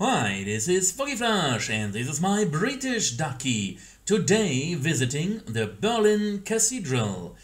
Hi, this is Foggy Flash, and this is my British ducky. Today visiting the Berlin Cathedral.